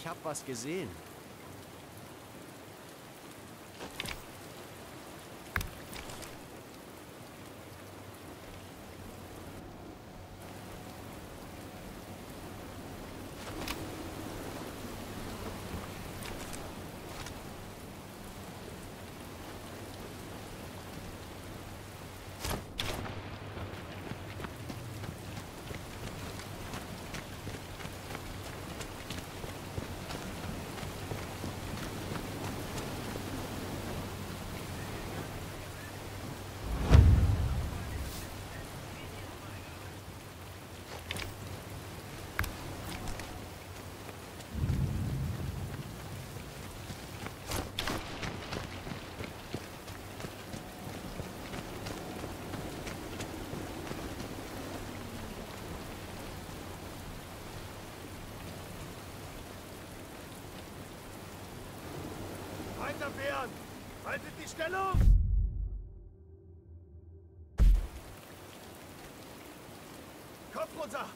Ich hab was gesehen. Weiterwehren! Haltet die Stellung! Kopf runter!